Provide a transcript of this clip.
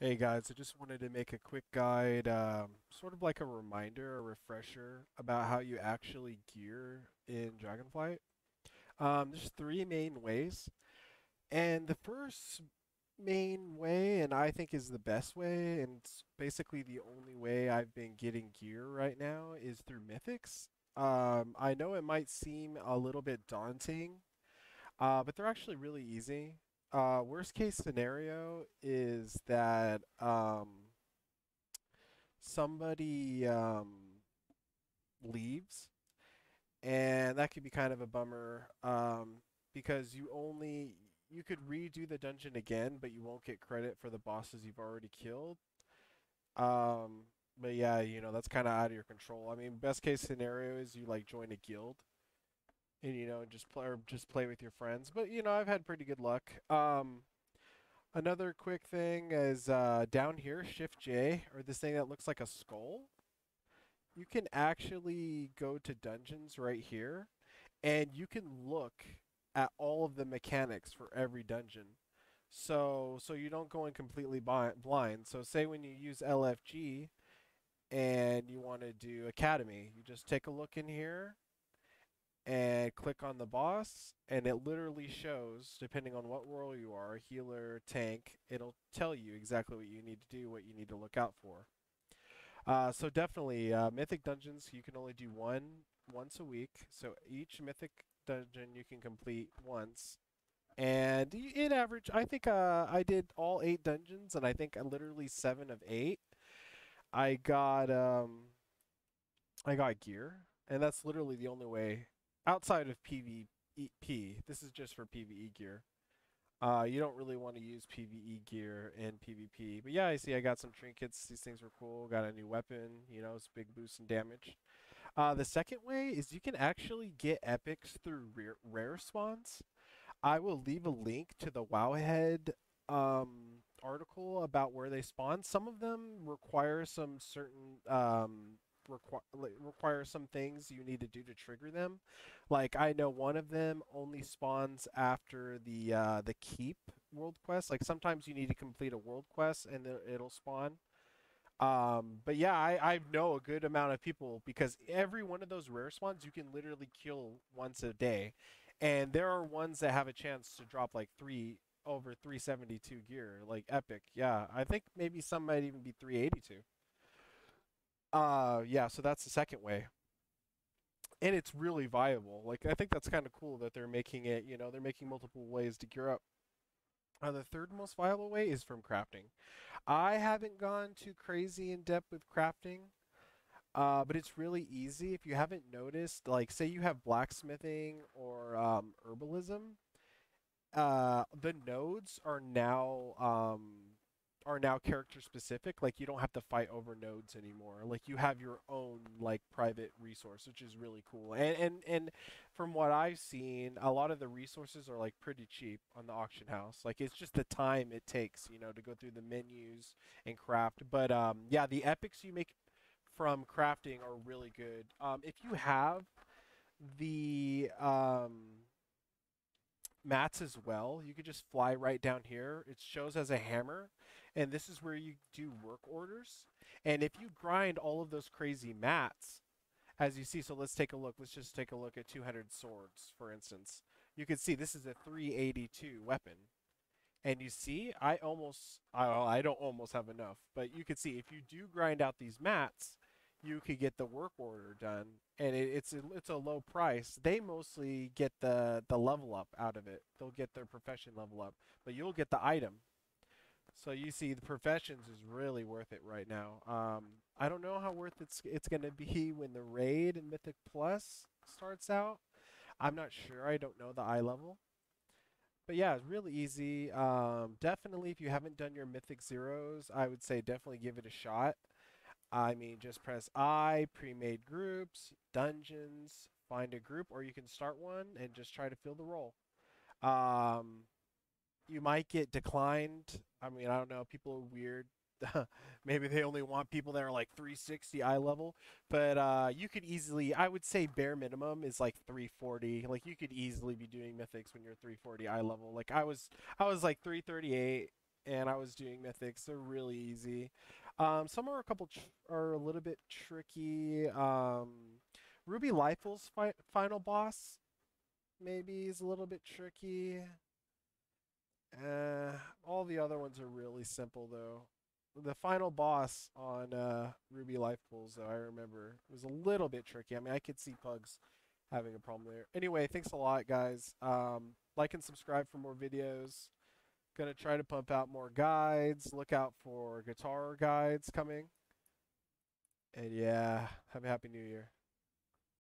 Hey guys, I just wanted to make a quick guide, um, sort of like a reminder, a refresher about how you actually gear in Dragonflight. Um, there's three main ways, and the first main way, and I think is the best way, and it's basically the only way I've been getting gear right now, is through Mythics. Um, I know it might seem a little bit daunting, uh, but they're actually really easy. Uh, worst case scenario is that um, somebody um, leaves, and that could be kind of a bummer um, because you only you could redo the dungeon again, but you won't get credit for the bosses you've already killed. Um, but yeah, you know that's kind of out of your control. I mean, best case scenario is you like join a guild and you know just play or just play with your friends. But you know, I've had pretty good luck. Um, another quick thing is uh, down here, Shift J, or this thing that looks like a skull. You can actually go to dungeons right here, and you can look at all of the mechanics for every dungeon. So so you don't go in completely blind. So say when you use LFG and you want to do Academy, you just take a look in here and click on the boss, and it literally shows, depending on what role you are, healer, tank, it'll tell you exactly what you need to do, what you need to look out for. Uh, so definitely, uh, Mythic Dungeons, you can only do one once a week. So each Mythic Dungeon you can complete once. And in average, I think uh, I did all eight dungeons, and I think I literally seven of eight. I got um, I got gear, and that's literally the only way outside of PvP, this is just for PvE gear. Uh, you don't really want to use PvE gear in PvP. But yeah, I see I got some trinkets. These things were cool. Got a new weapon, you know, it's big boost in damage. Uh, the second way is you can actually get epics through rare, rare spawns. I will leave a link to the Wowhead um, article about where they spawn. Some of them require some certain um, require require some things you need to do to trigger them. Like I know one of them only spawns after the uh, the keep world quest. Like sometimes you need to complete a world quest and then it'll spawn. Um, but yeah, I, I know a good amount of people because every one of those rare spawns you can literally kill once a day, and there are ones that have a chance to drop like three over 372 gear, like epic. Yeah, I think maybe some might even be 382. Uh, yeah, so that's the second way. And it's really viable. Like, I think that's kind of cool that they're making it, you know, they're making multiple ways to gear up. Uh, the third most viable way is from crafting. I haven't gone too crazy in depth with crafting, uh, but it's really easy. If you haven't noticed, like, say you have blacksmithing or um, herbalism, uh, the nodes are now um, are now character specific. Like you don't have to fight over nodes anymore. Like you have your own like private resource, which is really cool. And and and from what I've seen, a lot of the resources are like pretty cheap on the auction house. Like it's just the time it takes, you know, to go through the menus and craft. But um yeah, the epics you make from crafting are really good. Um if you have the um mats as well. You could just fly right down here. It shows as a hammer, and this is where you do work orders. And if you grind all of those crazy mats, as you see, so let's take a look. Let's just take a look at 200 swords, for instance. You can see this is a 382 weapon. And you see, I almost, I, I don't almost have enough, but you can see if you do grind out these mats, you could get the work order done, and it, it's a, it's a low price. They mostly get the the level up out of it. They'll get their profession level up, but you'll get the item. So you see, the professions is really worth it right now. Um, I don't know how worth it's it's gonna be when the raid and Mythic Plus starts out. I'm not sure. I don't know the eye level. But yeah, it's really easy. Um, definitely, if you haven't done your Mythic Zeros, I would say definitely give it a shot. I mean, just press I, pre-made groups, dungeons, find a group, or you can start one and just try to fill the role. Um, you might get declined. I mean, I don't know. People are weird. Maybe they only want people that are like 360 eye level, but uh, you could easily. I would say bare minimum is like 340. Like you could easily be doing mythics when you're 340 eye level. Like I was, I was like 338 and I was doing mythics. They're really easy. Um, some are a couple tr- are a little bit tricky. Um, Ruby Life's fi- final boss maybe is a little bit tricky. Uh, all the other ones are really simple though. The final boss on uh, Ruby Life Pools, though, I remember was a little bit tricky. I mean, I could see Pugs having a problem there. Anyway, thanks a lot, guys. Um, like and subscribe for more videos. Gonna try to pump out more guides. Look out for guitar guides coming. And yeah, have a happy new year.